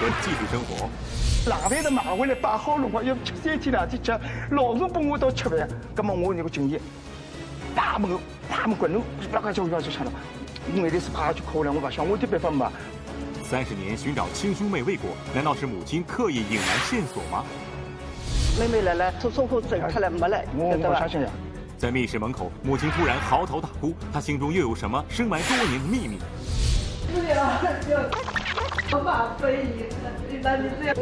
和继续生活。冷饭都买回来摆好了，我要吃三天两天吃，老是帮我到吃饭，那么我那个经验，啪门啪门关，侬不要叫我要去抢了，我每天是啪去扣了，我不想，我的办法嘛。三十年寻找亲兄妹未果，难道是母亲刻意隐瞒线索吗？妹妹来了，出车祸走出来，没了，我我相信呀。在密室门口，母亲突然嚎啕大哭，她心中又有什么深埋多年的秘密？不要，不要，我怕背你，你那你这样。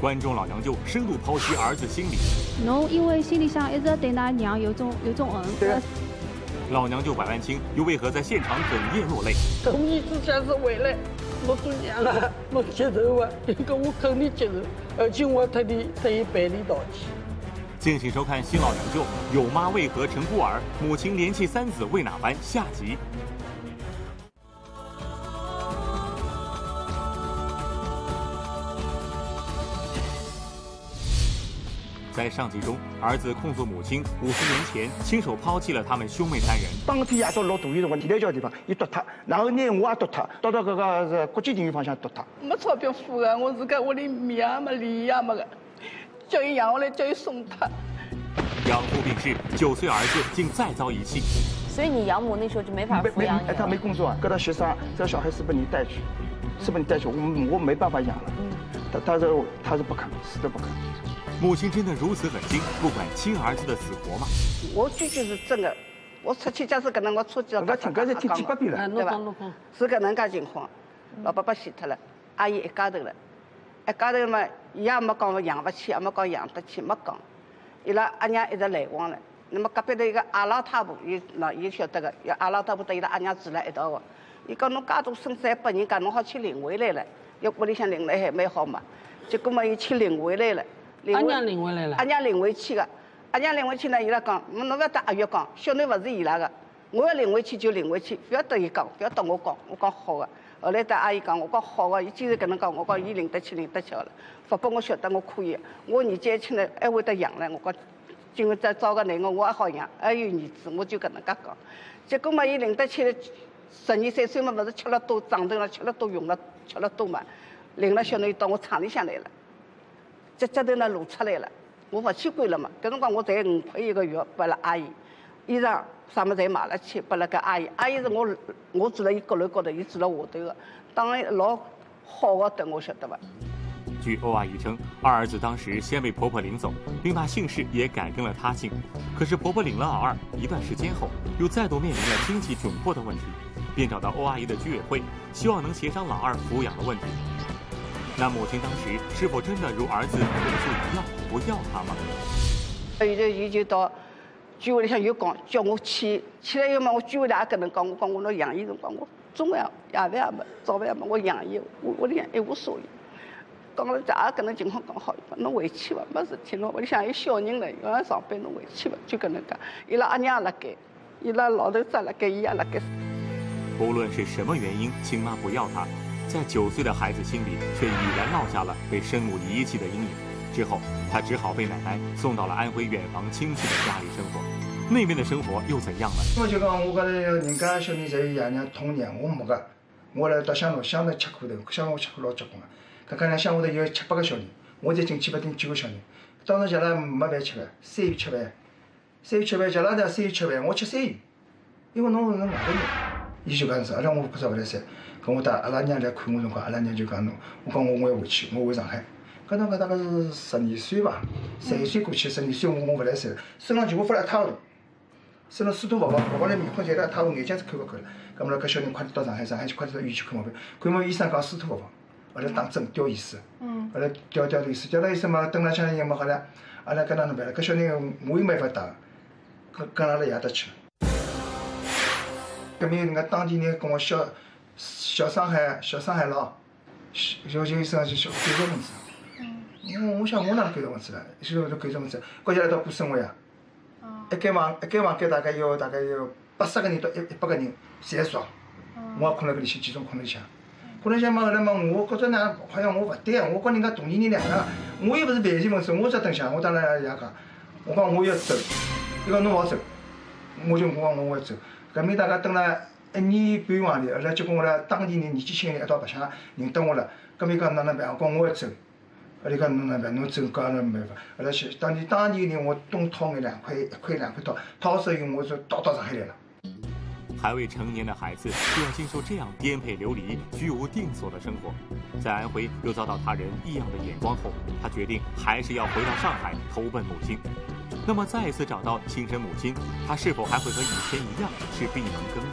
观众老娘舅深度剖析儿子心理。侬因为心里想一直对那娘有种有种恨。老娘舅百万青又为何在现场哽咽落泪？同意之前是回来，我做娘啊，我接受啊，这个我肯定接受，而且我特地特意赔礼道歉。敬请收看《新老娘舅》，有妈为何成孤儿？母亲连弃三子为哪般？下集。在上集中，儿子控诉母亲五十年前亲手抛弃了他们兄妹三人。当天夜到落大雨辰光，地桥地方伊堵他，然后拿我也堵他，到到这个是国际庭院方向堵他。没钞票付的，我自家屋里米也没，米也没的。叫伊养下来，叫伊送他。养父病逝，九岁儿子竟再遭遗弃。所以你养母那时候就没法抚养你。他没工作啊，跟他协商，这个小孩是不是你带去？是不是你带去？我我没办法养了。他他说他是不肯，死都不肯。母亲真的如此狠心，不管亲儿子的死活吗？我句句是真的。我出去假使可能我出去，我听刚才听几百遍了，对吧？是搿能介情况，老爸爸死脱了，阿姨一家头了。一家头嘛，伊也没讲养不起，也没讲养得起，没讲。伊拉阿娘一直来往了。那么隔壁头一个阿老太婆，伊喏，伊晓得个，要阿老太婆跟伊拉阿娘住辣一道个。伊讲侬介大孙子还拨人家，侬好去领回来了。要屋里向领了还蛮好嘛。结果嘛，伊去领回来了。阿娘领回来了。阿娘领回去个，阿娘领回去呢，伊拉讲，侬勿要搭阿月讲，小囡勿是伊拉个，我要领回去就领回去，勿要跟伊讲，勿要跟我讲，我讲好个。后来，搭阿姨讲，我讲好个，伊既然搿能讲，我讲伊领得起，领得起了，发拨我晓得我可以，我年纪还轻呢，还会得养呢，我讲，今后再找个男个，我也好养，还有儿子，我就搿能介讲。结果嘛，伊领得起，十二三岁嘛，勿是吃了多，长大了吃了多，用了吃了多嘛，领了小囡到我厂里向来了，脚脚头呢露出来了，我勿去管了嘛，搿辰光我才五块一个月拨了阿姨，衣裳。啥么侪买了去，拨了个阿姨。阿姨是我，我住辣伊阁楼高头，伊住辣下头个，当然老好个，对我晓得伐？据欧阿姨称，二儿子当时先被婆婆领走，并把姓氏也改成了他姓。可是婆婆领了老二一段时间后，又再度面临了经济窘迫的问题，便找到欧阿姨的居委会，希望能协商老二抚养的问题。那母亲当时是否真的如儿子口述一样不要他吗？现在伊就到。居委里向又讲叫我去，去了以后嘛，我居委里也跟能讲，我讲我那养伊辰光，我中饭夜饭也没，早饭也没，我养伊，我屋里向一无所有。讲了这也跟能情况讲好，侬回去吧，没事体，侬屋里向有小人了，要上班侬回去吧，就跟能讲。伊拉阿娘也辣盖，伊拉老头子辣盖，伊也辣盖。无论是什么原因，亲妈不要他，在九岁的孩子心里却已然落下了被生母遗弃的阴影。之后，他只好被奶奶送到了安徽远房亲戚的家里生活。那边的生活又怎样了？我就讲，我讲人家小人侪有爷娘痛娘，我没个。我来到乡下，乡下吃苦头，乡下吃苦老结棍个。搿能乡下头有七八个小人，我才进去勿顶九个小人。当时伊拉没饭吃个，三鱼吃饭，三鱼吃饭，叫拉呢三鱼吃饭，我吃三鱼，因为侬是外头人。伊就讲是，阿拉我不知勿来三，搿我带阿拉娘来看我辰光，阿拉娘就讲侬，我讲我我要回去，我回上海。搿侬搿大概是十二岁伐？十一岁过去，十二岁我我勿来三了，身上全部发了一塌糊涂，身上水土勿好，勿好来面孔侪一塌糊涂，眼睛是看勿看了。搿么了，搿小人快点到上海，上海去快点到医院去看毛病。看毛医生讲水土勿好，后来打针吊盐水，后来吊吊盐水，吊了盐水嘛，等了枪也没好了。阿拉搿哪能办了？搿小人我又没法打，搿跟阿拉爷搭去了。搿面人家当地人跟我小小上海，小上海佬，小小医生就小九个名字。我我想我哪能改造房子了？现在都改造房子，国家来到过生活呀。一间房一间房间大概要大概要八十个人到一一百个人，侪住。我也困辣搿里向，集中困辣里向。困辣里向嘛后来嘛，我觉着呢，好像我勿对啊！我跟人家同年龄两个，我又勿是万钱分子，我只等下，我当然爷讲，我讲我要走，伊讲侬勿好走，我就我讲我要走。搿面大家等了一一年半往里，后来结果我拉当地人年纪轻人一道白相，认得我了。搿面讲哪能办？我讲我要走。后来讲侬哪能办？侬走，搿也没办法。阿拉去当地当地人，我东掏眼两块，一块两块掏，掏之后我就倒到上海来了。还未成年的孩子就要经受这样颠沛流离、居无定所的生活，在安徽又遭到他人异样的眼光后，他决定还是要回到上海投奔母亲。那么再次找到亲生母亲，他是否还会和以前一样吃闭门羹呢？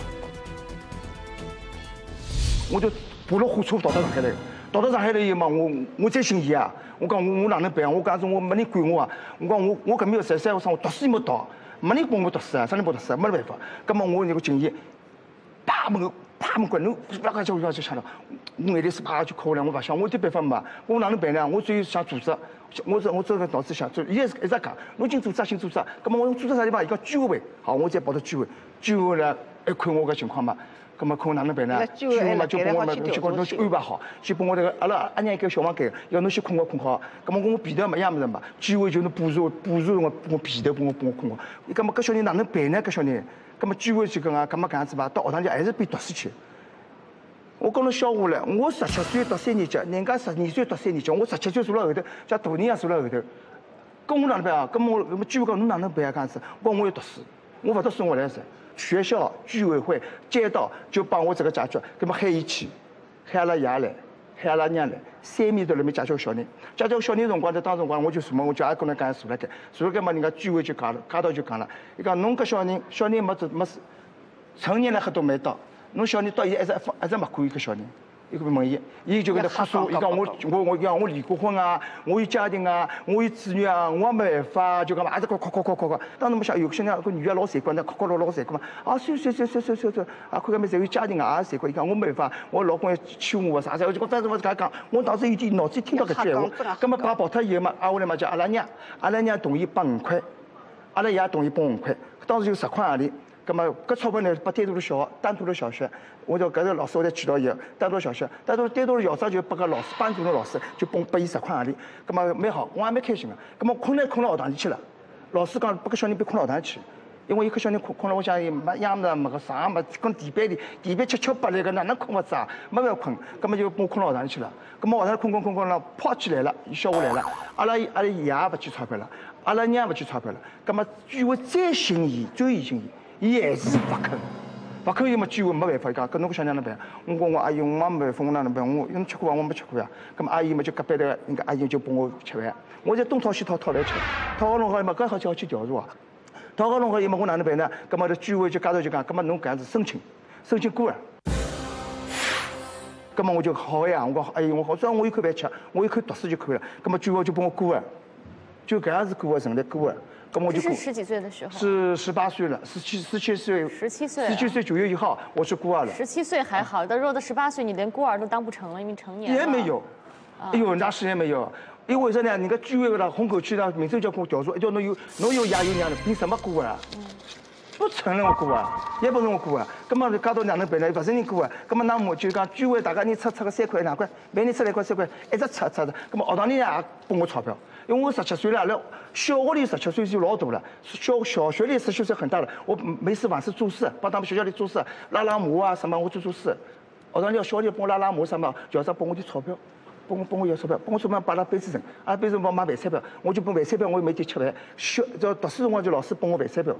我就爬了火车到到上海来，到到上海来以后嘛，我我再寻伊啊，我讲我我哪能办？我讲是我没人管我啊，我讲我我搿面十三号生我读书没读。没人管我读书啊，啥人帮读书啊？没办法。咁么我那个经验，啪门啪门关，侬哪个叫我就抢了？我眼泪是啪就哭了，我勿想，我一点办法没。我哪能办呢？我只有想组织，我这我这个脑子想，就一直一直讲，侬进组织进组织。咁么我组织啥地方？伊讲居委会，好，我再跑到居委会，居委会呢，一看我个情况嘛。咁么看哪能办呢？居委嘛就帮我嘛，去帮侬去安排好，去帮我这个阿拉阿娘一个小房间，要侬先困觉困好。咁么我被头没样么子嘛，居委就侬补助补助我我被头帮我帮我困好。伊咁么搿小人哪能办呢？搿小人，咁么居委就讲啊，咁么搿样子吧，到学堂去还是边读书去。我讲侬笑话唻，我十七岁读三年级，人家十二岁读三年级，我十七岁坐辣后头，像大人一样坐辣后头。咁我哪能办啊？咁么咁么居委讲侬哪能办啊？搿样子，我讲我要读书，我勿读书我来噻。学校居委会街道就帮我这个解决，那么喊伊去，喊阿拉爷来，喊阿拉娘来，三面都辣面解决小人，解决小人辰光在当辰光我就坐嘛，我就也跟能讲坐辣盖，坐辣盖嘛，人家居委就讲了，街道就讲了，伊讲侬搿小人，小人没做没成年了还都没到，侬小人到现在一直一直没管伊搿小人。伊个问伊，伊就跟他哭诉，伊讲我我我讲我离过婚啊，我有家庭啊，我有子女啊，我也没办法，就讲嘛，一直哭哭哭哭哭哭。当时没想，有个小人个女个老残酷，那哭哭闹闹残酷嘛。啊，算算算算算算算，啊，看看没侪有家庭啊，也残酷。伊讲我没办法，我老公要欺负我啥啥，我就讲当时我自家讲，我当时有点脑子听到搿句闲话，葛末爸跑脱以后嘛，挨下来嘛叫阿拉娘，阿拉娘同意拨五块，阿拉爷同意拨五块，当时就十块洋钿。咁么，搿钞票呢，拨单独的小学，单独的小学，我叫搿个老师，我再去到以后，单独小学，单独单独的校长就拨个老师，班主任老师就拨拨伊十块洋钿，咁么蛮好，我也蛮开心个。咁么困呢困到学堂里去了，老师讲拨个小人别困到学堂去，因为一个小人困困了，我想伊没样子没个啥没跟地板里，地板七七八八个哪能困勿着啊？没办法困，咁么就拨我困到学堂里去了。咁么学堂困困困困了，跑起来了，伊小下来了，阿拉阿拉爷也勿寄钞票了，阿拉娘勿寄钞票了，咁么居委再寻伊，追寻伊。伊还是不肯，不肯又没机会，没办法，伊讲跟侬个小娘能办？我讲我阿姨，我也没办法，我哪能办？我侬吃过啊，我没吃过呀。咁么阿姨嘛就隔壁的人家阿姨就帮我吃饭，我在东掏西掏掏来吃，掏好弄好么，刚好叫我去调查啊。掏好弄好以后，我哪能办呢？咁么这居委就家头就讲，咁么侬搿样子申请，申请孤儿。咁么我就好呀，我讲阿姨，我好，只要我有口饭吃，我有口读书就可以了。咁么居委就帮我孤儿，就搿样子孤儿成立孤儿。是十几岁的时候，是十八岁了，十七十七岁，十七岁，十七岁九月一号，我是孤儿了。十七岁还好，到若到十八岁，你连孤儿都当不成了，因为成年也没有，哎呦，那时间没有，因为啥呢？人家居委会的，虹口区的民政局给我调查，一叫侬有侬有爷有娘的，凭什么孤儿啊？不承认我过啊，也不认我孤儿，根本家到哪能办呢？不承认孤儿，根本那么就讲居委大家人出出个三块两块，每人出两块三块，一直出出的，根本学堂里也拨我钞票。因为我十七岁了，那小学里十七岁就老大了，小小学里十七岁很大了。我没事凡事做事，帮他们学校里做事，拉拉磨啊什么，我做做事。学堂里小弟帮我拉拉磨什么，校长拨我点钞票，帮我帮我要钞票，帮我钞票摆了杯子上，啊杯子帮我买饭菜票，我就拨饭菜票，我每天吃饭。小叫读书辰光就老师拨我饭菜票。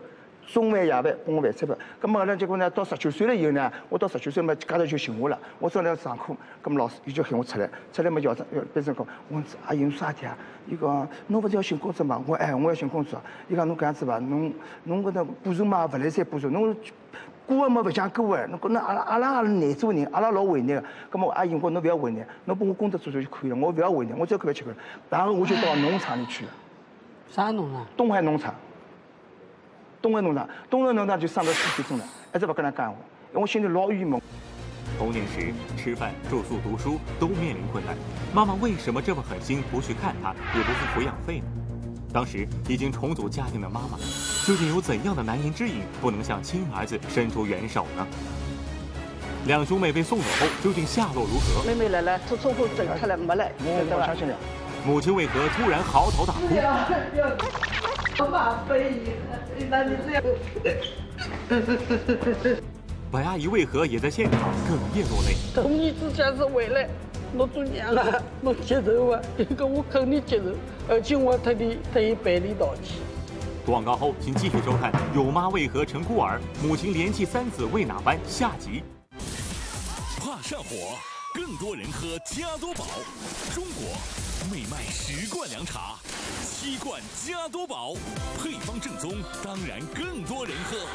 中饭夜饭帮我饭菜票，咁么后来结果呢？到十九岁了以后呢，我到十九岁嘛，家头就寻我了。我正在上课，咁么老师伊就喊我出来，出来嘛校长班长讲，我阿姨侬啥事体啊？伊讲侬勿是要寻工作嘛？我哎，我要寻工作。伊讲侬搿样子伐？侬侬搿能补助嘛勿来三补助，侬过个嘛勿讲过个，侬讲那阿拉阿拉阿拉难做人，阿拉老为难个。咁么阿姨讲侬勿要为难，侬帮我工作做做就可以了，我勿要为难，我只要搿饭吃饭。然后我就到农场里去了。啥农场？东海农场。东海农场，东海农场就上到四岁钟了，一直不跟他干活，因为我心里老郁闷。童年时吃饭、住宿、读书都面临困难，妈妈为什么这么狠心不去看他，也不付抚养费呢？当时已经重组家庭的妈妈，究竟有怎样的难言之隐，不能向亲儿子伸出援手呢？两兄妹被送走后，究竟下落如何？妹妹来了，从窗户走出来没了，我我相信了。母亲为何突然嚎啕大哭？我妈背你，那你这样。白阿姨为何也在现场哽咽落泪？同你之前是回来，我做娘了，我接受啊，这个我肯定接受，而且我特地特意赔礼道歉。广告后，请继续收看《有妈为何成孤儿》，母亲连弃三子为哪般？下集。怕上火，更多人喝加多宝。中国每卖十罐凉茶，七罐加多宝，配方正宗，当然更多人喝。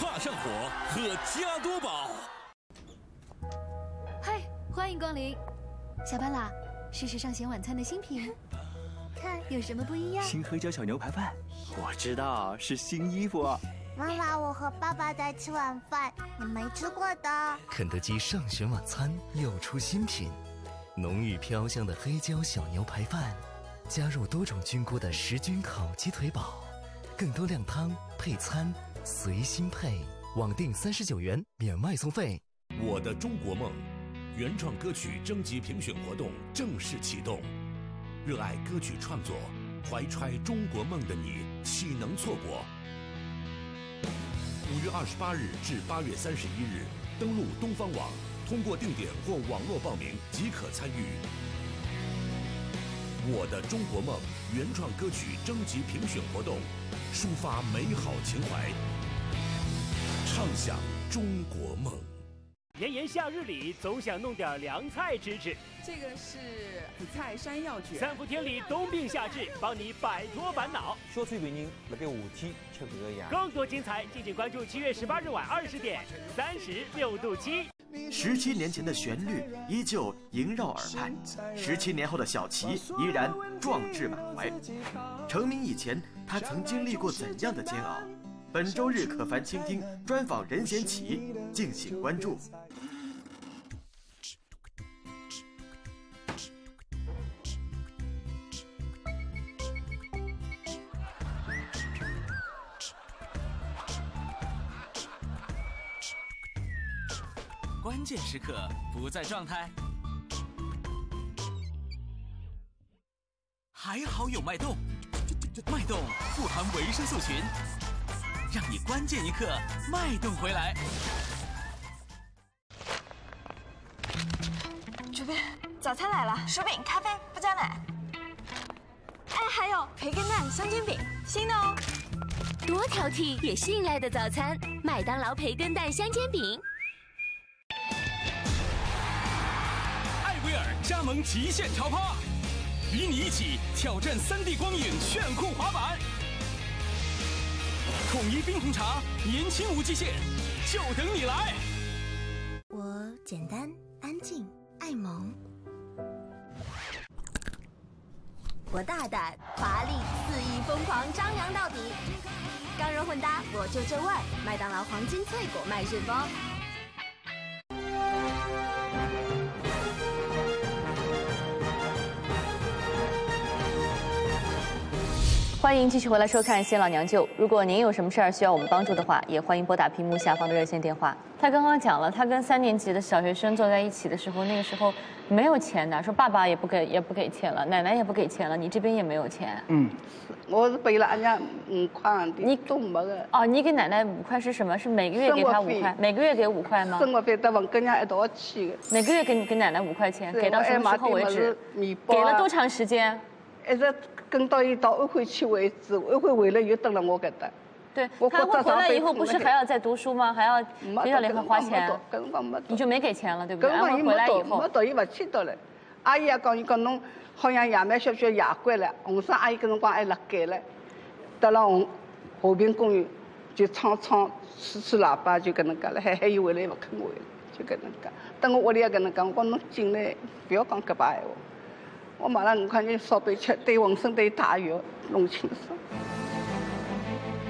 怕上火，喝加多宝。嗨，欢迎光临，下班啦，试试上弦晚餐的新品，看有什么不一样。新黑椒小牛排饭，我知道是新衣服。妈妈，我和爸爸在吃晚饭，你没吃过的。肯德基上弦晚餐又出新品，浓郁飘香的黑椒小牛排饭，加入多种菌菇的十菌烤鸡腿堡，更多靓汤配餐随心配。网订三十九元免外送费。我的中国梦，原创歌曲征集评选活动正式启动。热爱歌曲创作，怀揣中国梦的你，岂能错过？五月二十八日至八月三十一日，登录东方网，通过定点或网络报名即可参与。我的中国梦原创歌曲征集评选活动，抒发美好情怀，畅想中国梦。炎炎夏日里，总想弄点凉菜吃吃。这个是紫菜山药卷。三伏天里冬病夏治，帮你摆脱烦恼。小区病人辣盖夏天吃这个呀。更多精彩，敬请关注七月十八日晚二十点，三十六度七。十七年前的旋律依旧萦绕耳畔，十七年后的小齐依然壮志满怀。成名以前，他曾经历过怎样的煎熬？本周日可凡倾听专访任贤齐，敬请关注。键时刻不在状态，还好有脉动，脉动富含维生素群，让你关键一刻脉动回来。主编，早餐来了，薯饼、咖啡，不加奶。哎，还有培根蛋、香煎饼，新的哦。多挑剔也信赖的早餐，麦当劳培根蛋香煎饼。加盟极限潮趴，与你一起挑战三 D 光影炫酷滑板。统一冰红茶，年轻无极限，就等你来。我简单、安静、爱萌。我大胆、华丽、肆意、疯狂，张扬到底。刚柔混搭，我就这味。麦当劳黄金脆果麦旋风。欢迎继续回来收看《新老娘舅》。如果您有什么事儿需要我们帮助的话，也欢迎拨打屏幕下方的热线电话。他刚刚讲了，他跟三年级的小学生坐在一起的时候，那个时候没有钱的，说爸爸也不给，也不给钱了，奶奶也不给钱了，你这边也没有钱。嗯，我是背了人家五块，你都没个。哦，你给奶奶五块是什么？是每个月给她五块，每个月给五块吗？生活费得往跟人家一道去的。每个月给给奶奶五块钱，给到什么时候为止？给了多长时间？一直。跟到伊到安徽去为止，安徽回来又等了我搿搭。对，他回来以后不是还要再读书吗？还要学校里还花钱。搿辰光没你就没给钱了，对不对？搿辰光伊没到，没到，伊勿去到了。阿姨也讲，伊讲侬好像野蛮小小夜关了。红山阿姨搿辰光还辣盖了，到了红和平公园就唱唱吹吹喇叭就搿能介了，还还有回来勿肯回来，就搿能介。等我屋里也搿能讲，我讲侬进来勿要讲搿把闲话。我马上五块钱烧杯吃，对浑身对大药弄清爽。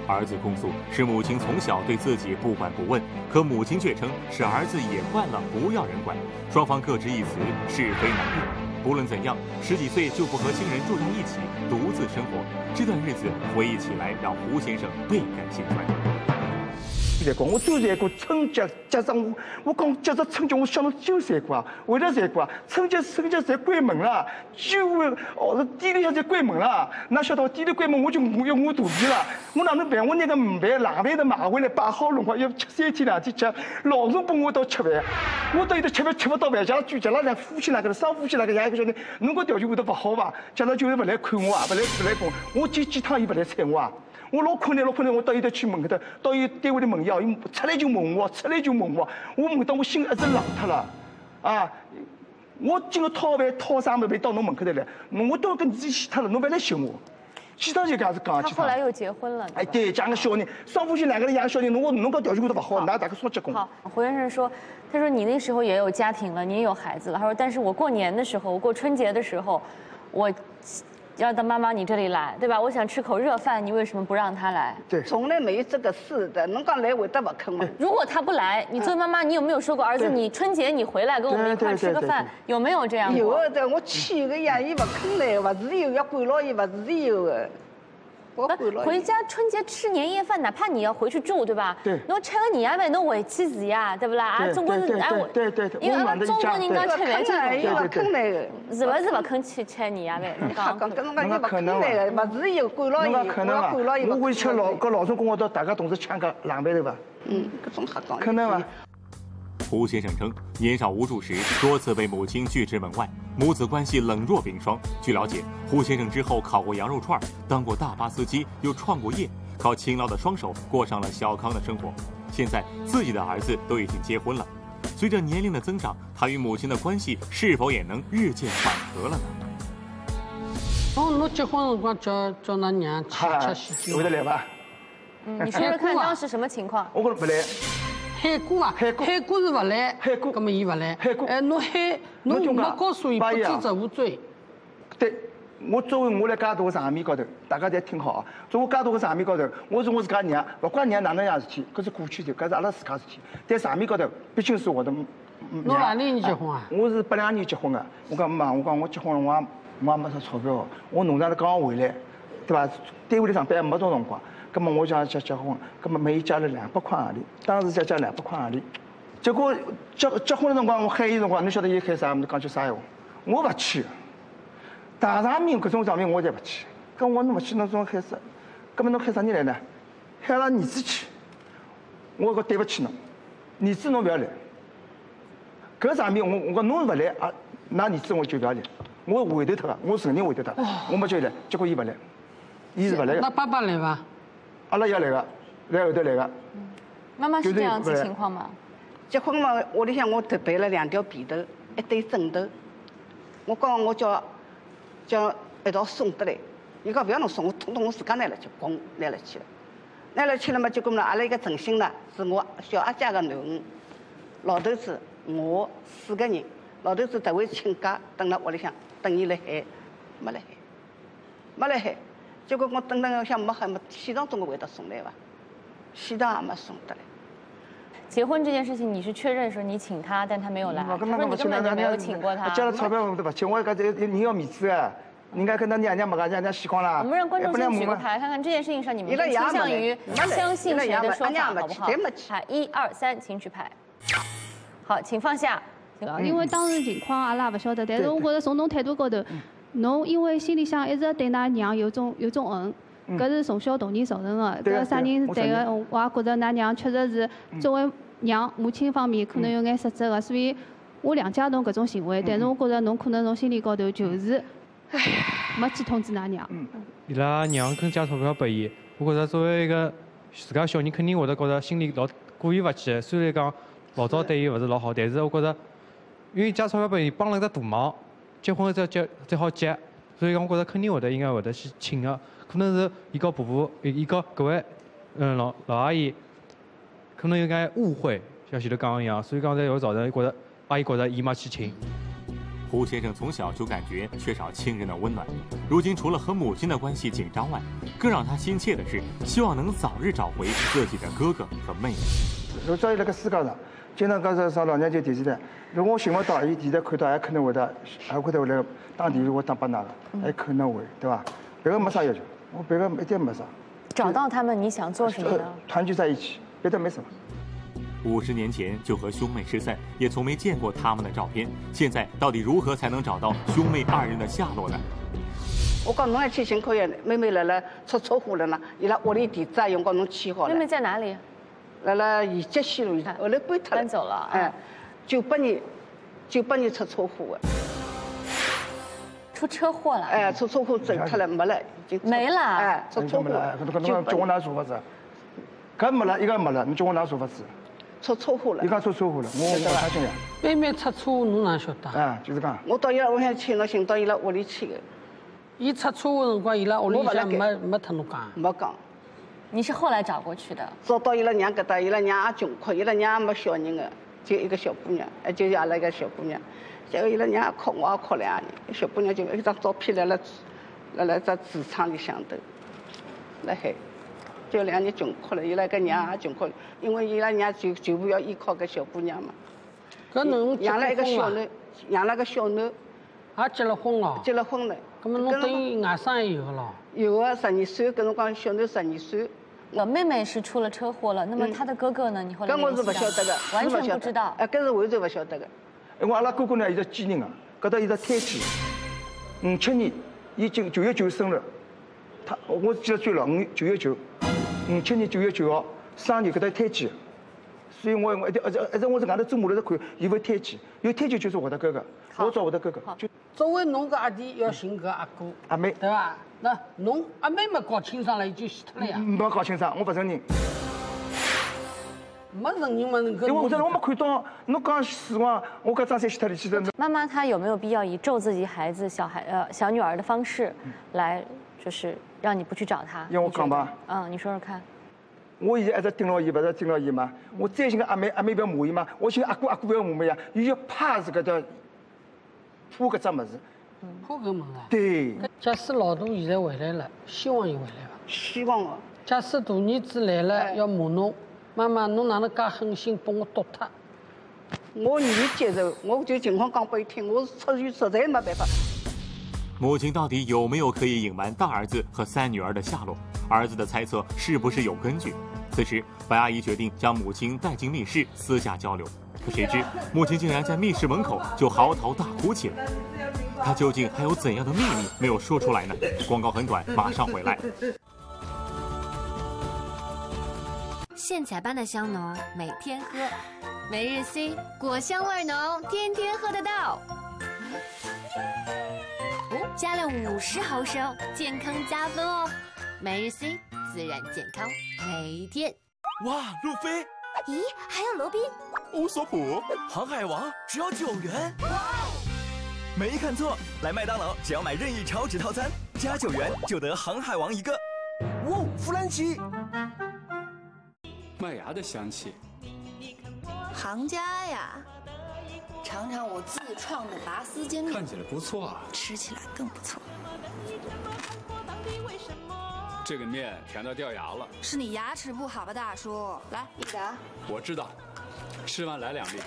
儿子控诉是母亲从小对自己不管不问，可母亲却称是儿子也惯了不要人管，双方各执一词，是非难辨。不论怎样，十几岁就不和亲人住在一起，独自生活，这段日子回忆起来让胡先生倍感心酸。赚过，我最赚过春节加上我，我讲节日春节我想到就赚过啊，为了赚过啊，春节春节侪关门了，就会哦店里向侪关门了，哪晓得店里关门我就我要饿肚皮了，我哪能办？我拿个米饭、冷饭都买回来摆好弄好，要吃三天两天吃，老公帮我到吃饭，我到有头吃饭吃不到饭，家就叫拉两夫妻两个双夫妻两个爷一个晓得，侬个条件会得不好吧？叫他就是不来看我啊，不来不来管我，几几趟伊不来睬我啊？我老困难，老困难，我到伊头去门口头，到伊单位里问伊哦，伊出来就问我，出来就问我，我问到我心一直冷脱了，啊！我今个讨饭讨啥么？饭到侬门口头来，我都要跟你死脱了，侬别来寻我，其他就搿样子讲。他后来又结婚了。哎，对，养个小人，双夫妻两个人养个小人，侬侬个条件会得不好，哪大家说结婚？好，胡先生说，他说你那时候也有家庭了，你也有孩子了，他说，但是我过年的时候，我过春节的时候，我。要到妈妈你这里来，对吧？我想吃口热饭，你为什么不让他来？对，从来没有这个事的。侬刚来会得不肯吗？如果他不来，你作为妈妈，你有没有说过儿子，你春节你回来跟我们一块吃个饭？有没有这样？有的，我气个呀，伊不肯来，不是有要管牢伊，不是有的。回家春节吃年夜饭，哪怕你要回去住，对吧？对。侬吃个年夜饭，侬回去住呀，对不啦？啊，中国是爱回。对对对。因为俺们中国人讲吃饭就不肯来的。是不是不肯去吃年夜饭？讲讲，跟侬讲，伊不肯来的，不是有管牢伊，我管牢伊。我会吃老跟老总跟我到大家同时吃个冷饭对吧？嗯，搿种瞎讲。可能吧。胡先生称，年少无助时多次被母亲拒之门外，母子关系冷若冰霜。据了解，胡先生之后烤过羊肉串，当过大巴司机，又创过业，靠勤劳的双手过上了小康的生活。现在自己的儿子都已经结婚了，随着年龄的增长，他与母亲的关系是否也能日渐缓和了呢？哦，侬结婚辰光叫叫那娘去吃喜酒，会得来吧？嗯，你说说看当时什么情况？我可能不来。海哥啊，海哥是不来，海哥，那么伊不来。海哥，哎，侬海，侬没告诉伊不知者无罪。对，我作为我在介大个场面高头，大家侪听好啊。作为介大个场面高头，我是我自家娘，不管娘哪能样事体，搿是过去的，搿是阿拉自家事体。在场面高头，毕竟是我的娘。侬哪年结婚啊？我是八两年结婚的。我讲妈，我讲我结婚了，我也我也没啥钞票，我农场里刚刚回来，对伐？单位里上班也没多辰光。那么我想结结婚，那么每加了两百块洋钿，当时才加两百块洋钿。结果结结婚的辰光，我喊伊辰光，侬晓得伊喊啥？么子讲句啥闲话？我不去。大场面各种场面我才不去。跟我侬不去，侬总喊啥？那么侬喊啥人来呢？喊拉儿子去。我讲对不起侬，儿子侬不要来。搿场面我我讲侬不来啊，那儿子我就不要来。我回头脱个，我承认回头脱，我没叫伊来，结果伊不来，伊是不来。那爸爸来伐？阿拉也来个，来后头来个。妈妈是这样子情况吗？结婚嘛，屋里向我特备了两条被头，一对枕头。我讲我叫叫一道送得来，伊讲不要侬送，我统统我自家拿了去，咣拿了去了。拿了去了嘛，结果呢，阿拉一个诚心呢，是我小阿姐个囡恩，老头子我四个人，老头子特为请假，等了屋里向，等伊来海，没来海，没来海。结果我等等想没还没，西藏总归会得送来吧？西藏也没送得来。结婚这件事情，你是确认说你请他，但他没有来，说你根本就没有请过他。交了钞票我都不请，我搿这人要面子啊！人家跟他娘娘没个娘娘习惯了。我们让观众先举个牌，看看这件事情上你们倾向于相信谁的说法，好不好？好，一二三，请举牌。好，请放下。因为当时情况阿拉也不晓得，但是我觉得从侬态度高头。侬因为心里向一直对㑚娘有种有种恨，搿是从小童年造成的。搿啥人对个，我也觉着㑚娘确实是作为娘母亲方面可能有眼失职个，所以我谅解侬搿种行为。但是我觉着侬可能从心里高头就是没去通知㑚娘。伊拉娘肯借钞票拨伊，我觉着作为一个自家小人，肯定会得觉着心里老过意勿去。虽然讲老早对伊勿是老好，但是我觉着因为借钞票拨伊，帮了一个大忙。结婚再结再好结，所以讲我觉着肯定会得应该会得去请个，可能是伊告婆婆，伊告各位嗯老老阿姨，可能有眼误会，像前头讲一样，所以讲才会造成觉得阿姨觉得伊没去请。胡先生从小就感觉缺少亲人的温暖，如今除了和母亲的关系紧张外，更让他心切的是，希望能早日找回自己的哥哥和妹妹。如早有那个世界上。经常讲是上老娘舅电视台，如果我寻不到，伊现在看到，还可能会得，还会得会来打电话打拨㑚个，还可能会，对伐？别个没啥要求，我别个一点没啥。找到他们，你想做什么呢？团聚在一起，别的没什么。五十年前就和兄妹失散，也从没见过他们的照片。现在到底如何才能找到兄妹二人的下落呢？我讲侬还去辛苦呀，妹妹辣辣出车祸了呢，伊拉屋里地址也用光侬签好了。妹妹在哪里？辣辣宜吉西路，后来搬脱了。搬走了。哎，九八年，九八年出车祸的。出车祸了？哎，出车祸整脱了，没了，已经没了。哎，出车祸。搿侬叫我哪查法子？搿没了，一个没了，你叫我哪查法子？出车祸了。伊讲出车祸了，我我相信呀。妹妹出车祸，侬哪晓得？哎，就是讲。我到伊拉屋里向去，我寻到伊拉屋里去的。伊出车祸辰光，伊拉屋里向没没同侬讲。没讲。你是后来找过去的？找到伊拉娘搿搭，伊拉娘也穷苦，伊拉娘也没小人的，就一个小姑娘，哎，就是阿拉一个小姑娘。结果伊拉娘也哭，我也哭两年。小姑娘就一张照片辣辣辣辣只橱窗里向头，辣海。就两年穷哭了，伊拉个娘也穷苦，因为伊拉娘全全部要依靠搿小姑娘嘛。搿侬养了一个小囡，养了个小囡，也结了婚了。结了婚了。搿么侬等于外甥也有个咯？有啊，十二岁，搿辰光小囡十二岁。我妹妹是出了车祸了，那么她的哥哥呢？你后来搿我是勿晓得个，完全不知道。哎，搿是完全勿晓得个。因为阿拉哥哥呢，伊是坚人啊，搿搭伊是胎记，五七年，伊九九月九生日，他我记得最牢，五九月九。五七年九月九号生日，搿搭胎记，所以我我一定而且而且我在外头做马路在看，有没胎记，有胎记就是我的哥哥，我找我的哥哥。就作为侬个阿弟，要寻个阿哥、阿妹，对伐？那侬阿妹没搞清爽了，伊就死脱了呀。没搞清爽，我不承认。没承认嘛？因为我这我没看到，侬讲死亡，我搿张三死脱了去的。妈妈她有没有必要以咒自己孩子小孩呃小女儿的方式，来就是？让你不去找她？要我讲吧。嗯，你说说看。我现在一直盯牢伊，不是盯牢伊吗？我再寻个阿妹，阿妹不要骂伊吗？我寻阿哥，阿哥不要骂伊呀。伊要怕是搿条破搿只物事。破搿门啊？对。假使老大现在回来了，希望伊回来伐？希望哦。假使大儿子来了要骂侬，妈妈侬哪能介狠心把我剁脱？我愿意接受，我就情况讲拨伊听，我是出于实在没办法。母亲到底有没有可以隐瞒大儿子和三女儿的下落？儿子的猜测是不是有根据？此时，白阿姨决定将母亲带进密室私下交流。可谁知，母亲竟然在密室门口就嚎啕大哭起来。她究竟还有怎样的秘密没有说出来呢？广告很短，马上回来。现采般的香浓，每天喝。每日 C 果香味浓，天天喝得到。加了五十毫升，健康加分哦！每日 C 自然健康，每一天。哇，路飞！咦，还有罗宾、乌索普、航海王，只要九元。哇没看错，来麦当劳只要买任意超值套餐，加九元就得航海王一个。哇，弗兰奇！麦芽的香气。行家呀。尝尝我自创的拔丝煎饼，看起来不错啊，吃起来更不错。这个面甜到掉牙了，是你牙齿不好吧，大叔？来，一打。我知道，吃完来两粒。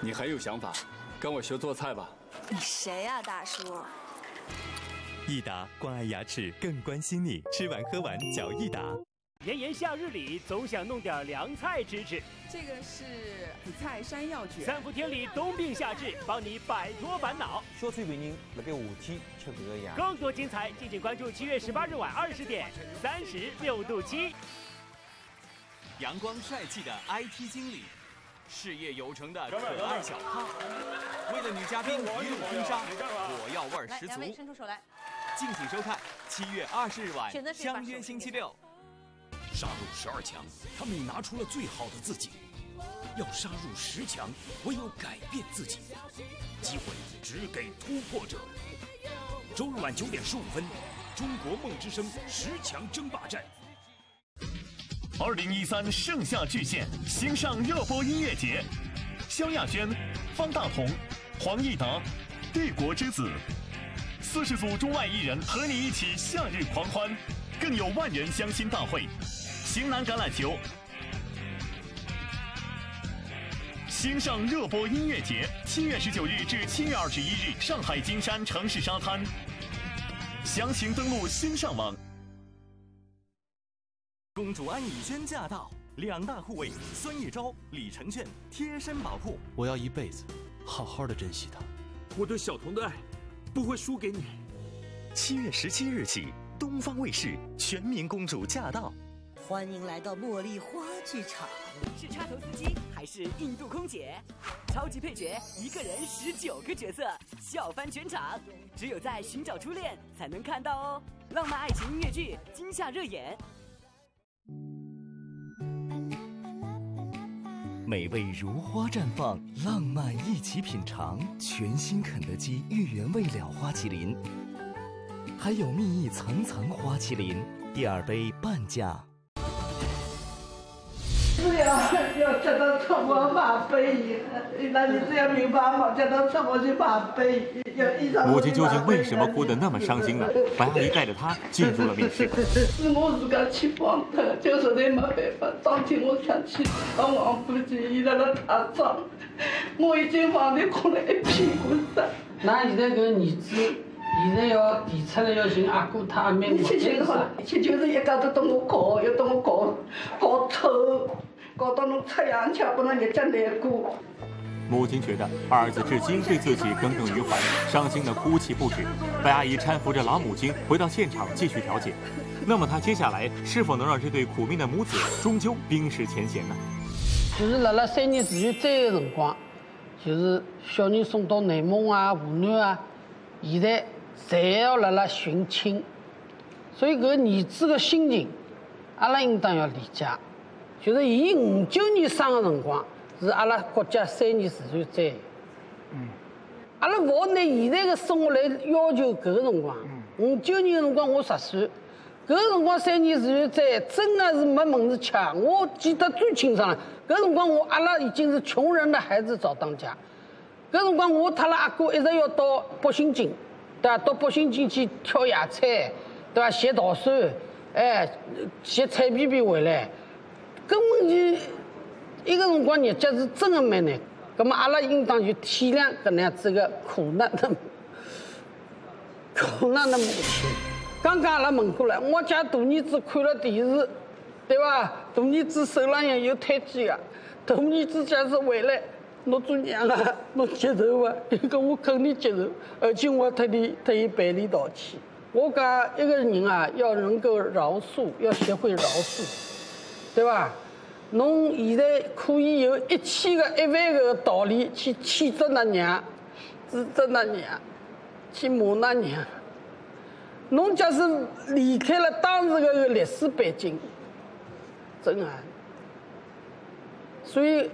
你很有想法，跟我学做菜吧。你谁呀，大叔？益达关爱牙齿，更关心你。吃完喝完嚼益达。炎炎夏日里，总想弄点凉菜吃吃。这个是紫菜山药卷，三伏天里冬病夏治，帮你摆脱烦恼。小区病人辣盖夏天吃这个呀。更多精彩，敬请关注七月十八日晚二十点，三十六度七。阳光帅气的 IT 经理，事业有成的可爱小胖，为了女嘉宾一路拼杀，火药味十足。伸出手来。敬请收看七月二十日晚，相约星期六。杀入十二强，他们已拿出了最好的自己。要杀入十强，唯有改变自己。机会只给突破者。周日晚九点十五分，中国梦之声十强争霸战。二零一三盛夏巨献，星上热播音乐节，萧亚轩、方大同、黄义达、帝国之子，四十组中外艺人和你一起夏日狂欢，更有万人相亲大会。型男橄榄球，星上热播音乐节，七月十九日至七月二十一日，上海金山城市沙滩。详情登录新上网。公公主安以轩驾到，两大护卫孙艺洲、李承铉贴身保护。我要一辈子好好的珍惜她。我对小童的爱不会输给你。七月十七日起，东方卫视《全民公主驾到》。欢迎来到茉莉花剧场。是插头司机还是印度空姐？超级配角，一个人十九个角色，笑翻全场。只有在寻找初恋才能看到哦。浪漫爱情音乐剧，惊夏热演。美味如花绽放，浪漫一起品尝。全新肯德基芋圆味了花麒麟，还有蜜意层层花麒麟。第二杯半价。是要要叫他出国马背，那你这样明白吗，叫他出国去马背。母亲究竟为什么哭得那么伤心呢？白阿姨带着她进入了密室。是我自个去帮的，就实在没办法。当天我想去帮王夫人，伊在那打仗，我已经忙得哭了一屁股屎。那现在个儿子，现在要提出来要寻阿哥他阿妹，一切就是一切就是一家子等我搞，要等我搞搞丑。搞到侬出洋腔，不能日脚难过。母亲觉得二儿子至今对自己耿耿于怀，伤心的哭泣不止。白阿姨搀扶着老母亲回到现场继续调解。那么她接下来是否能让这对苦命的母子终究冰释前嫌呢？就是辣辣三年自然灾的辰光，就是小人送到内蒙啊、湖南啊，现在侪要辣辣寻亲，所以搿儿子个心情，阿拉应当要理解。就是伊五九年生个辰光，是阿拉国家三年自然灾。嗯。阿拉勿好拿现在个生活来要求搿个辰光。嗯。五九年个辰光我十岁，搿个辰光三年自然灾害真个是没门子吃。我记得最清爽了，搿辰光我阿拉已经是穷人的孩子早当家。搿辰光我他拉阿哥一直要到北新泾，对吧？到北新泾去挑野菜，对吧？捡稻穗，哎，捡菜皮皮回来。根本就一个辰光日脚是真的蛮难，那么阿拉应当就体谅搿能样子个苦难的苦难的母亲。刚刚阿拉问过了，我家大儿子看了电视，对吧？大儿子手浪向有胎记啊。大儿子假使回来，侬做娘啊，侬接受伐？伊讲我肯定接受，而且我特地特意赔礼道歉。我讲一个人啊，要能够饶恕，要学会饶恕。对伐？侬现在可以有一千个、一万个道理去谴责那娘、指责那娘、去骂那娘。侬假使离开了当时的个历史背景，真啊！所以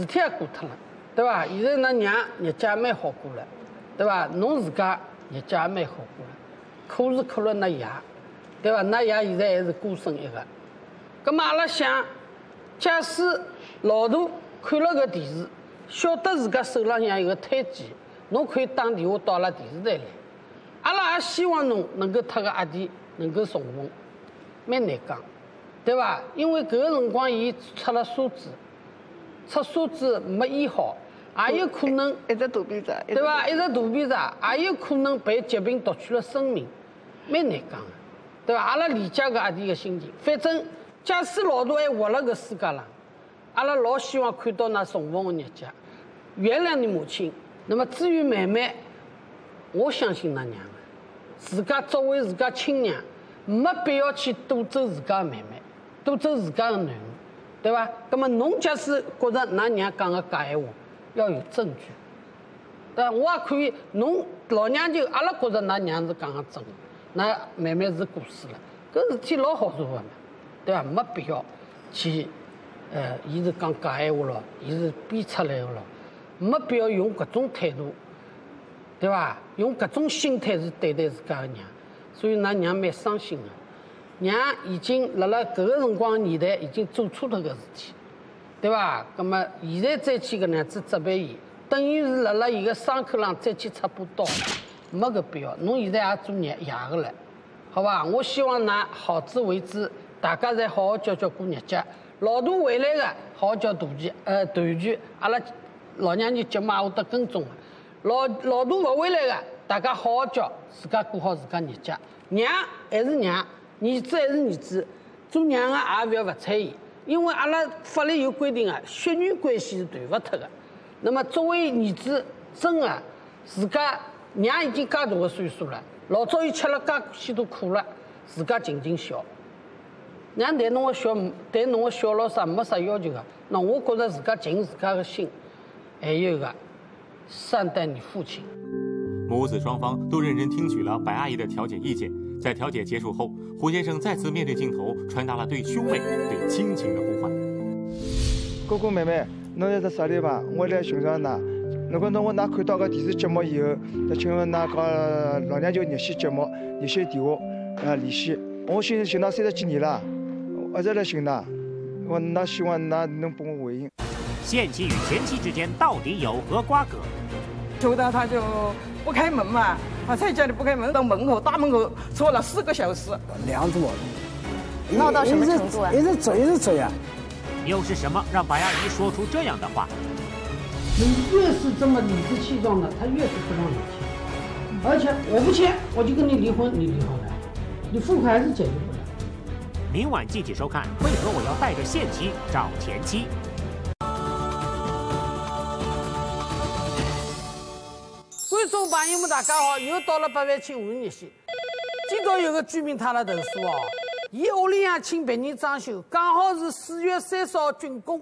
事体也过脱了，对吧？现在那娘日脚也蛮好过了，对吧？侬自家日脚也蛮好过了，苦是苦了那爷，对吧？那爷现在还是孤身一个。咁么阿拉想，假使老大看了个电视，晓得自家手浪向有个胎记，侬可以打电话到阿拉电视台来。阿拉也希望侬能够脱个阿弟能够重逢，蛮难讲，对伐？因为搿个辰光伊出了沙子，出沙子没医好，也有可能一直肚皮胀，对伐？一直肚皮胀，也有可能被疾病夺去了生命，蛮难讲的，对伐？阿拉理解搿阿弟个心情，反正。假使老大还活辣搿世界上，阿拉老希望看到那重逢的日脚，原谅你母亲。那么至于妹妹，我相信㑚娘个，自家作为自家亲娘，没必要去夺走自家的妹妹，夺走自家个囡恩，对伐？那么侬假使觉着㑚娘讲的假闲话，要有证据，对？我也可以，侬老娘舅阿拉觉着㑚娘是讲的真，㑚妹妹是过世了，搿事体老好做的嘛。对吧？没必要去，呃，伊是讲假闲话咯，伊是编出来的咯，没必要用搿种态度，对吧？用搿种心态去对待自家的娘，所以，㑚娘蛮伤心的。娘已经辣辣搿个辰光年代已经做错脱个事体，对伐？葛么现在再去搿能样子责备伊，等于是辣辣伊个伤口上再去插把刀，没搿必要。侬现在也做爷爷个了，好吧？我希望㑚好自为之。大家侪好好叫叫过日节，老大回来个好好叫大聚，呃，团聚。阿拉老娘舅节目会得跟踪个。老老大勿回来个，大家好好叫，自家过好自家日节。娘还是娘，儿子还是儿子，做娘的也不要勿睬伊，因为阿拉法律有规定啊，血缘关系是断勿脱的。那么作为儿子，真的自家娘已经介大个岁数了，老早又吃了介许多苦了，自家尽尽孝。娘对侬个孝，对侬个孝老啥没啥要求个，那我觉着自家尽自家的心，还有一个善待你父亲。母子双方都认真听取了白阿姨的调解意见。在调解结束后，胡先生再次面对镜头，传达了对兄妹、对亲情的呼唤。哥哥妹妹，侬在啥地方？我来寻找㑚。如果侬我㑚看到个电视节目以后，那请问㑚和老娘舅热线节目、热线电话啊联系。我寻寻㑚三十几年了，一直来寻㑚。我那希望㑚能帮我回应。现妻与前妻之间到底有何瓜葛？求到他就不开门嘛，啊，在家里不开门，到门口大门口坐了四个小时，两组，闹到什么程度啊？一直走，一直走呀。又是什么让白阿姨说出这样的话？你越是这么理直气壮的，他越是不让你签。而且我不签，我就跟你离婚，你离好了，你付款还是解决不了。明晚敬请收看，为何我要带着现妻找前妻？观众朋友们，大家好！又到了八万七五日线。今朝有个居民他来投诉哦，伊屋里向请别人装修，刚好是四月三十号竣工，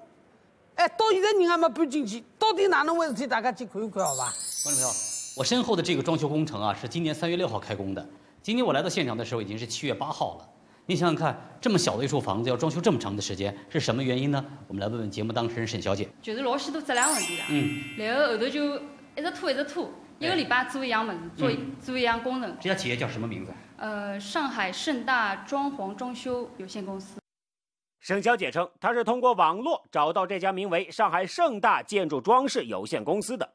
哎，到现在人还没搬进去，到底哪能回事体？大家去看一看，好吧？观众朋友，我身后的这个装修工程啊，是今年三月六号开工的。今天我来到现场的时候，已经是七月八号了。你想想看，这么小的一处房子要装修这么长的时间，是什么原因呢？我们来问问节目当事人沈小姐。就是老许多质量问题了。嗯。然后后头就一直拖，一直拖，一个礼拜做一样物事，做做一样功能。这家企业叫什么名字？呃，上海盛大装潢装修有限公司。沈小姐称，她是通过网络找到这家名为上海盛大建筑装饰有限公司的。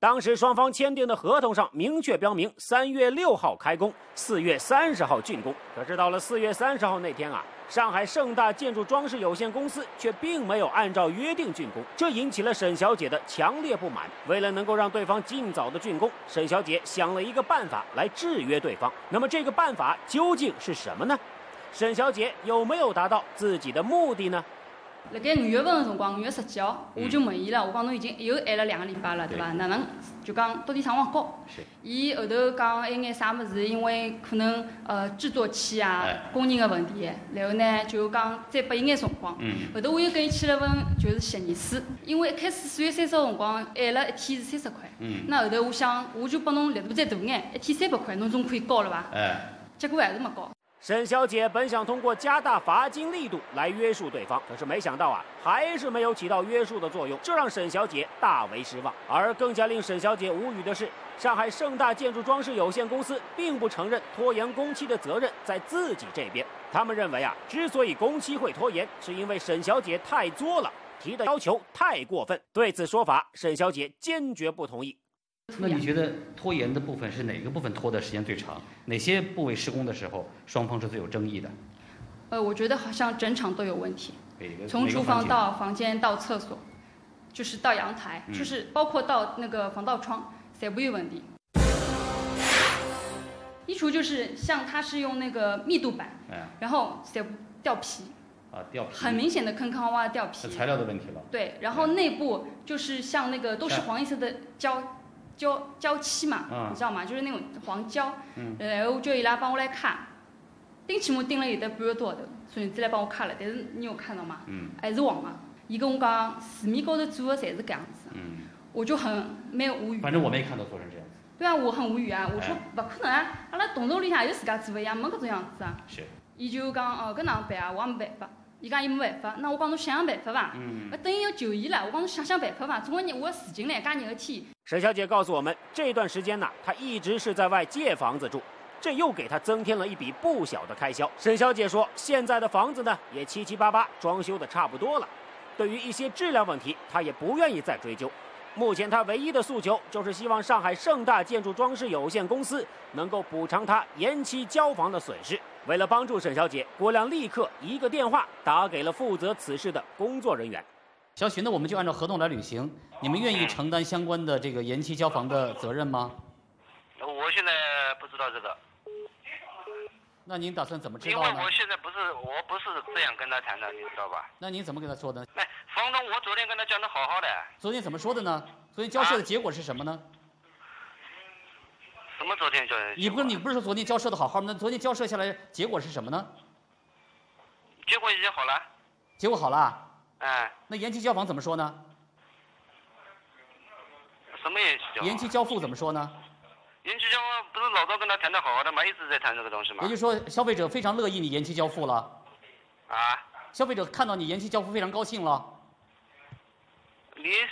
当时双方签订的合同上明确标明三月六号开工，四月三十号竣工。可是到了四月三十号那天啊，上海盛大建筑装饰有限公司却并没有按照约定竣工，这引起了沈小姐的强烈不满。为了能够让对方尽早的竣工，沈小姐想了一个办法来制约对方。那么这个办法究竟是什么呢？沈小姐有没有达到自己的目的呢？辣盖五月份个辰光，五月十几号，我就问伊了，我讲侬已经又晚了两个礼拜了，对伐？哪能就讲到底啥辰光交？伊后头讲还有眼啥物事，因为可能呃制作期啊、工人个问题，然后呢就讲再拨伊眼辰光。后头我又跟伊签了份就是协议书，因为一开始四月三十号辰光晚了一天是三十块，那后头我想我就拨侬力度再大眼，一天三百块，侬总可以交了伐？结果还是没交。沈小姐本想通过加大罚金力度来约束对方，可是没想到啊，还是没有起到约束的作用，这让沈小姐大为失望。而更加令沈小姐无语的是，上海盛大建筑装饰有限公司并不承认拖延工期的责任在自己这边。他们认为啊，之所以工期会拖延，是因为沈小姐太作了，提的要求太过分。对此说法，沈小姐坚决不同意。那你觉得拖延的部分是哪个部分拖的时间最长？哪些部位施工的时候双方是最有争议的？呃，我觉得好像整场都有问题，从厨房到房间到厕所，就是到阳台，嗯就是包括到那个防盗窗，全部有问题。衣橱就是像它是用那个密度板，哎然后全部掉皮，啊掉皮，很明显的坑坑洼洼掉皮是。材料的问题了。对，然后内部就是像那个都是是黄颜色的胶胶胶漆嘛，嗯你知道吗？就是那种黄胶。嗯然后叫伊拉帮我来看，钉起码钉了有得半个多号头，孙子来帮我看了，但是你有看到吗？嗯还是黄的。伊跟我讲，市面高头做的侪是搿样子，嗯，我就很蛮无语。反正我没看到做成这样子。对啊，我很无语啊！我说哎勿可能啊，阿拉同事里向也有自家做的呀，没搿种样子啊。是。伊就讲哦，搿哪能办啊？我也没办法。伊讲伊没办法，那我帮侬想想办法伐？嗯呃等于要求伊了，我讲侬想想办法伐？总归我事情呢，介热个天，沈小姐告诉我们，这段时间呢，她一直是在外借房子住，这又给她增添了一笔不小的开销。沈小姐说，现在的房子呢也七七八八装修的差不多了，对于一些质量问题，她也不愿意再追究。目前她唯一的诉求就是希望上海盛大建筑装饰有限公司能够补偿她延期交房的损失。为了帮助沈小姐，郭亮立刻一个电话打给了负责此事的工作人员。小许，那我们就按照合同来履行。你们愿意承担相关的这个延期交房的责任吗？我现在不知道这个。那您打算怎么知道因为？我现在不是我不是这样跟他谈的，你知道吧？那您怎么跟他说的？哎，房东，我昨天跟他讲的好好的，昨天怎么说的呢？昨天交涉的结果是什么呢？什么昨天交？你不是你不是说昨天交涉的好好吗？那昨天交涉下来结果是什么呢？结果已经好了。结果好了。哎，那延期交房怎么说呢？什么延期交？延期交付怎么说呢？延期交不是老赵跟他谈的好好的吗？一直在谈这个东西吗也？就是说，消费者非常乐意你延期交付了。啊？消费者看到你延期交付非常高兴了。你是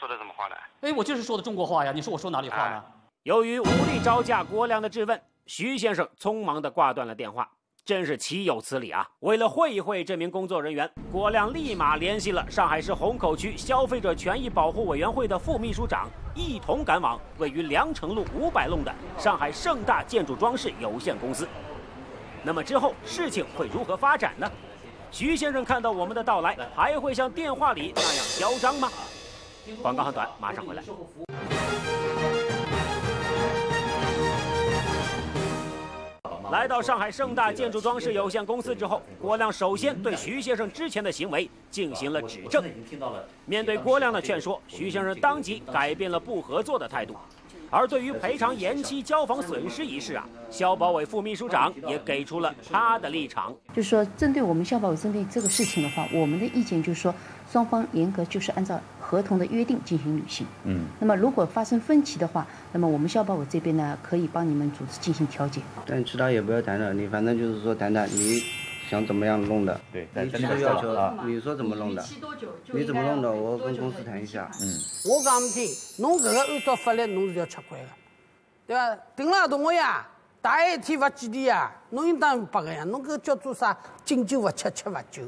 说的什么话呢？哎，我就是说的中国话呀，你说我说哪里话呢？由于无力招架郭亮的质问，徐先生匆忙地挂断了电话。真是岂有此理啊！为了会一会这名工作人员，郭亮立马联系了上海市虹口区消费者权益保护委员会的副秘书长，一同赶往位于良城路五百弄的上海盛大建筑装饰有限公司。那么之后事情会如何发展呢？徐先生看到我们的到来，还会像电话里那样嚣张吗？广告很短，马上回来。来到上海盛大建筑装饰有限公司之后，郭亮首先对徐先生之前的行为进行了指正。面对郭亮的劝说，徐先生当即改变了不合作的态度。而对于赔偿延期交房损失一事啊，消保委副秘书长也给出了他的立场。就是说，针对我们消保委针对这个事情的话，我们的意见就是说，双方严格就是按照合同的约定进行履行。嗯，那么如果发生分歧的话，那么我们消保委这边呢，可以帮你们组织进行调解。但其他也不要谈了，你反正就是说谈谈你想怎么样弄的。对你提出要求，你说怎么弄的？你怎么弄的？我跟公司谈一下。嗯，我讲不听，侬搿个按照法律侬是要吃亏的，对伐？订了合同学呀，大一天罚几钿呀？侬应当拨个呀，侬搿叫做啥？敬酒勿吃，吃罚酒，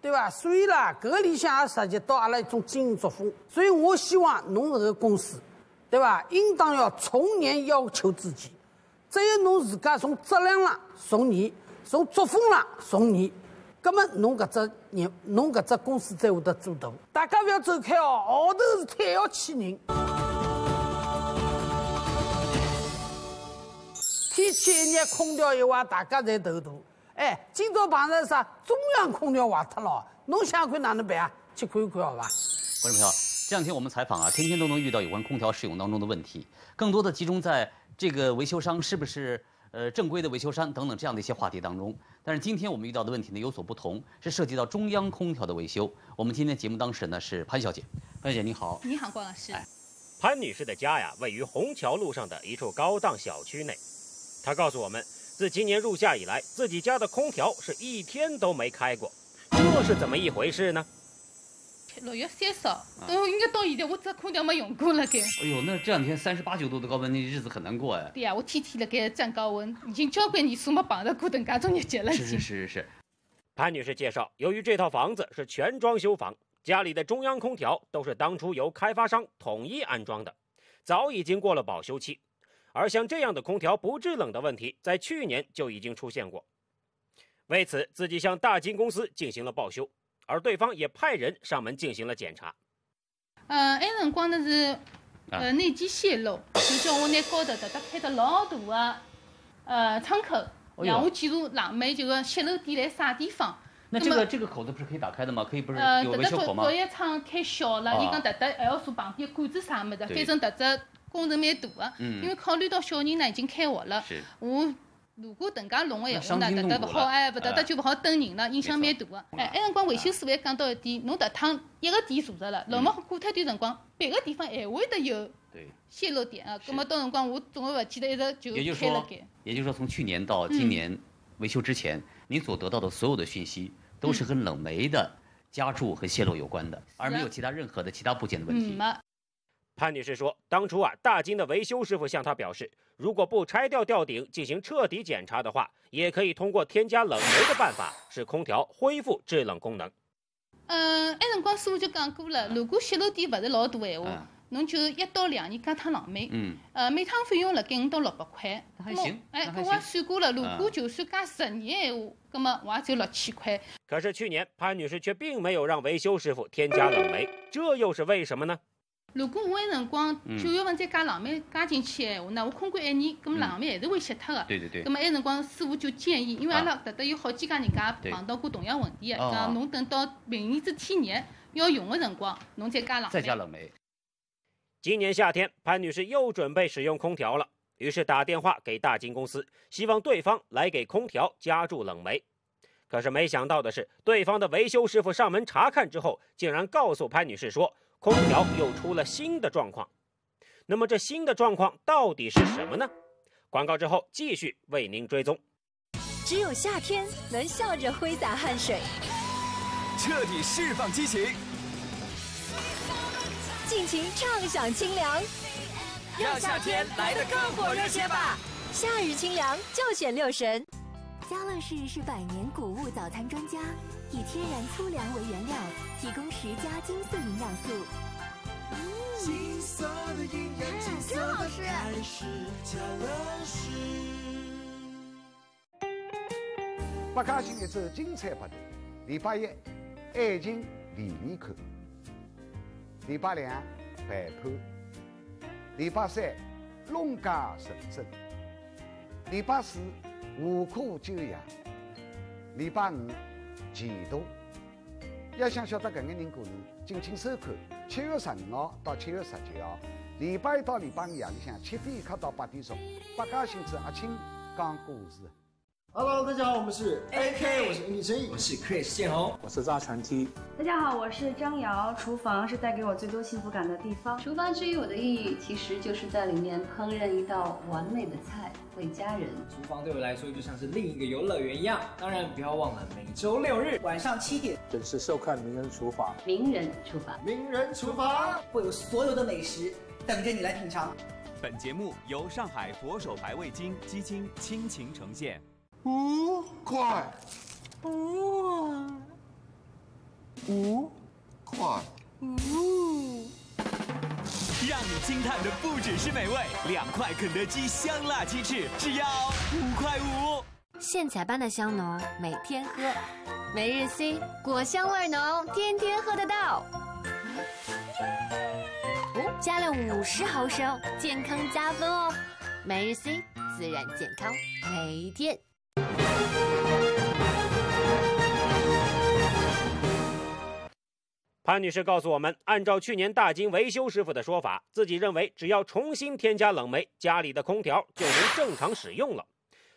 对伐？所以啦，搿个里向也涉及到阿拉一种经营作风，所以我希望侬搿个公司，对伐？应当要从严要求自己，只有侬自家从质量上从严，从作风上从严。葛么侬搿只人，侬搿只公司才会得做大。大家勿要走开哦，号头是太要气人。天气一热，空调一坏，大家侪头大。哎，今朝碰着啥中央空调坏脱了，侬想看哪能办啊？去看一看好吧。观众朋友，这两天我们采访啊，天天都能遇到有关空调使用当中的问题，更多的集中在这个维修商是不是呃正规的维修商等等这样的一些话题当中。但是今天我们遇到的问题呢有所不同，是涉及到中央空调的维修。我们今天节目当事人呢是潘小姐，潘小姐你好。你好，郭老师。潘女士的家呀，位于虹桥路上的一处高档小区内。她告诉我们，自今年入夏以来，自己家的空调是一天都没开过，这是怎么一回事呢？六月三十号，都应该到现在我这空调没用过了该。哎呦，那这两天三十八九度的高温，那日子很难过哎。对呀、我天天了该站高温，已经交关年数没碰到过等介种日节了。是是是是是。潘女士介绍，由于这套房子是全装修房，家里的中央空调都是当初由开发商统一安装的，早已经过了保修期。而像这样的空调不制冷的问题，在去年就已经出现过。为此，自己向大金公司进行了报修，而对方也派人上门进行了检查。呃，埃辰光呢是啊呃内机泄漏，就叫我拿高头搭搭开得老大个呃窗口，让我检查冷媒就个泄漏点在啥地方。那这个这个口子不是可以打开的吗？可以不是呃，有搿搭作维修口吗？作业窗开小了，啊伊讲搿搭还要数旁边管子啥物事，对反正搿只工程蛮大个。嗯因为考虑到小人呢已经开学了是，我如果等家弄个闲话呢，那伤筋搿搭勿好，哎，勿搿搭哎就勿好等人了，影响蛮大个。哎，埃辰光维修师还讲到一点，侬搿趟一个点坐着了，老么过脱段辰光，别个地方还会得有。泄漏点啊。葛末到辰光我总归勿记得一直就也就是说开了盖。，也就是说，从去年到今年维修之前，您所得到的所有的讯息都是跟冷媒的加注和泄漏有关的，而没有其他任何的其他部件的问题。潘女士说，当初啊，大金的维修师傅向她表示，如果不拆掉吊顶进行彻底检查的话，也可以通过添加冷媒的办法，使空调恢复制冷功能。嗯，埃辰光师傅就讲过了，如果泄漏点勿是老大闲话，侬就一到两年加趟冷媒。嗯。呃，每趟费用辣盖五到六百块。那还行哎，我也算过了，如啊果就算加十年闲话，葛么我也只有六千块。可是去年潘女士却并没有让维修师傅添加冷媒，这又是为什么呢？如果我那辰光嗯九月份再加冷媒加进去闲话呢，我空管一年，咁么嗯冷媒还是会熄脱个。对对对咁么那辰光师傅就建议，因为阿拉搿搭有好几家人家碰到过同样问题个，哦讲侬等到明年子天热要用个辰光，侬再加冷媒。再加冷媒。今年夏天，潘女士又准备使用空调了，于是打电话给大金公司，希望对方来给空调加注冷媒。可是没想到的是，对方的维修师傅上门查看之后，竟然告诉潘女士说，空调又出了新的状况。那么这新的状况到底是什么呢？广告之后继续为您追踪。只有夏天能笑着挥洒汗水，彻底释放激情，尽情畅享清凉，让夏天来得更火热些吧！夏日清凉就选六神。家乐氏是百年谷物早餐专家，以天然粗粮为原料，提供十加精素营养素。金色的营养，金色的开始，家乐氏。百家姓一周精彩不断。礼拜一，爱情连连看；礼拜两，陪伴；礼拜三，弄假成真；礼拜四，无可救药；礼拜五，前途。要想晓得搿眼人故事，敬请收看七月十五号到七月十九号，礼拜一到礼拜五夜里向七点一刻到八点钟，百家姓之阿庆讲故事。Hello，大家好，我们是 AK，我是李晨毅，我是 Chris 建宏，我是炸传 T。大家好，我是张瑶。厨房是带给我最多幸福感的地方。厨房之于我的意义，其实就是在里面烹饪一道完美的菜，为家人。厨房对我来说就像是另一个游乐园一样。当然，不要忘了每周六日晚上七点准时收看《名人厨房》。名人厨房，名人厨房会有所有的美食等着你来品尝。本节目由上海佛手白味精鸡精倾情呈现。五块，五，五块，五。让你惊叹的不只是美味，两块肯德基香辣鸡翅只要五块五。现采般的香浓，每天喝。每日 C 果香味浓，天天喝得到。加了五十毫升，健康加分哦。每日 C 自然健康，每一天。潘女士告诉我们，按照去年大金维修师傅的说法，自己认为只要重新添加冷媒，家里的空调就能正常使用了。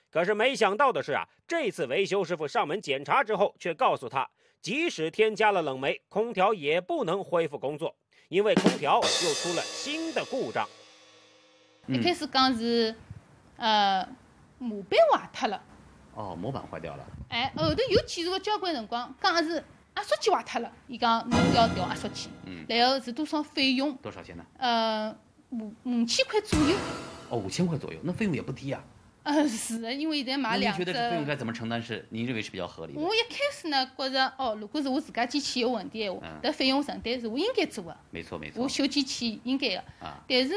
可是没想到的是啊，这次维修师傅上门检查之后，却告诉她，即使添加了冷媒，空调也不能恢复工作，因为空调又出了新的故障。一开始讲是，呃，模板坏脱了，哦，模板坏掉了。哎，后头又检查了交关辰光，讲是压缩机坏脱了，伊讲侬要调压缩机，嗯，然后是多少费用？多少钱呢？呃，五五千块左右。哦，五千块左右，那费用也不低啊。呃，是的，因为现在买两只。觉得这费用该怎么承担是您认为是比较合理的？我一开始呢，觉着哦，如果是我自家机器有问题的话嗯，搿费用承担是我应该做的，没错没错。我修机器应该的。啊，但是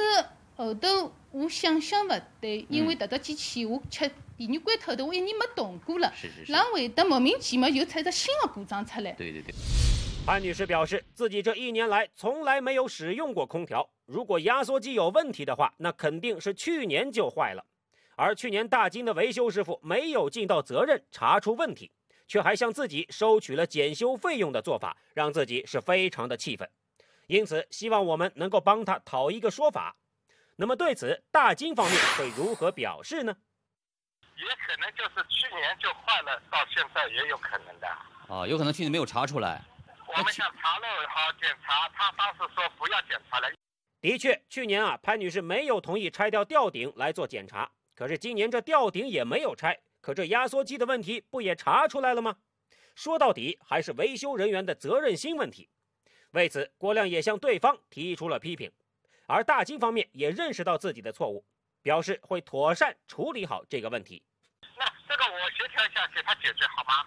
后头我想想勿对，因嗯为迭只机器我吃第二关头头我一年没动过了，是是是。啷会得莫名其妙又出一只新的故障出来？对对对。潘女士表示，自己这一年来从来没有使用过空调。如果压缩机有问题的话，那肯定是去年就坏了。而去年大金的维修师傅没有尽到责任查出问题，却还向自己收取了检修费用的做法，让自己是非常的气愤。因此，希望我们能够帮他讨一个说法。那么对此，大金方面会如何表示呢？也可能就是去年就坏了，到现在也有可能的。啊，有可能去年没有查出来。我们想查漏好检查，他当时说不要检查了。的确，去年啊，潘女士没有同意拆掉吊顶来做检查。可是今年这吊顶也没有拆，可这压缩机的问题不也查出来了吗？说到底还是维修人员的责任心问题。为此，郭亮也向对方提出了批评，而大金方面也认识到自己的错误，表示会妥善处理好这个问题。协调一下，给他解决好吗？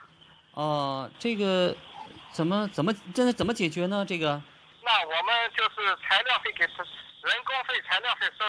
哦、这个怎么怎么这怎么解决呢？这个那我们就是材料费给人工费、材料费收。